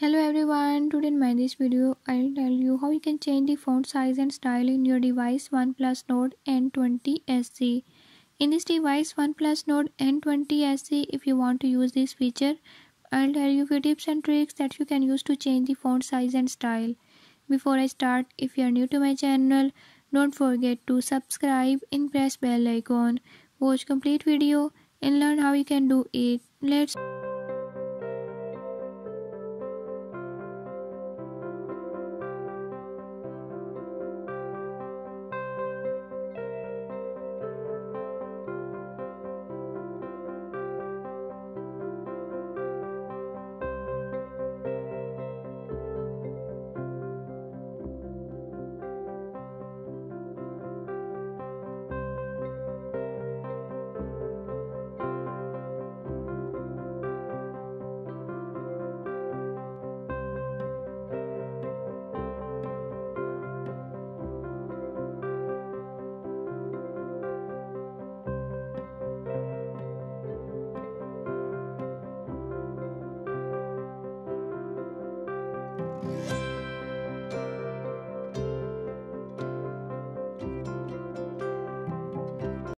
Hello everyone, today in my this video I'll tell you how you can change the font size and style in your device OnePlus Nord N20 SE In this device OnePlus Nord N20 SE if you want to use this feature, I'll tell you few tips and tricks that you can use to change the font size and style. Before I start, if you are new to my channel, don't forget to subscribe and press bell icon. Watch complete video and learn how you can do it. Let's